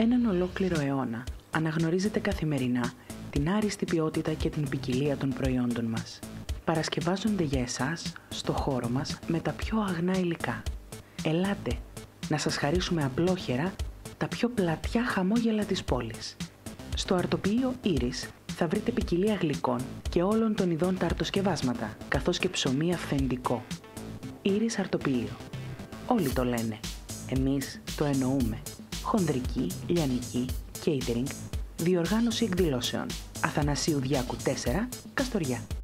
Έναν ολόκληρο αιώνα αναγνωρίζετε καθημερινά την άριστη ποιότητα και την ποικιλία των προϊόντων μας. Παρασκευάζονται για εσάς, στο χώρο μας, με τα πιο αγνά υλικά. Ελάτε να σας χαρίσουμε απλόχερα τα πιο πλατιά χαμόγελα της πόλης. Στο αρτοποιείο Iris θα βρείτε ποικιλία γλυκών και όλων των ειδών τα αρτοσκευάσματα, καθώς και ψωμί αυθεντικό. Iris Αρτοποιείο. Όλοι το λένε. Εμείς το εννοούμε. Χονδρική, λιανική, catering, διοργάνωση εκδηλώσεων. Αθανασίου Διάκου 4, Καστοριά.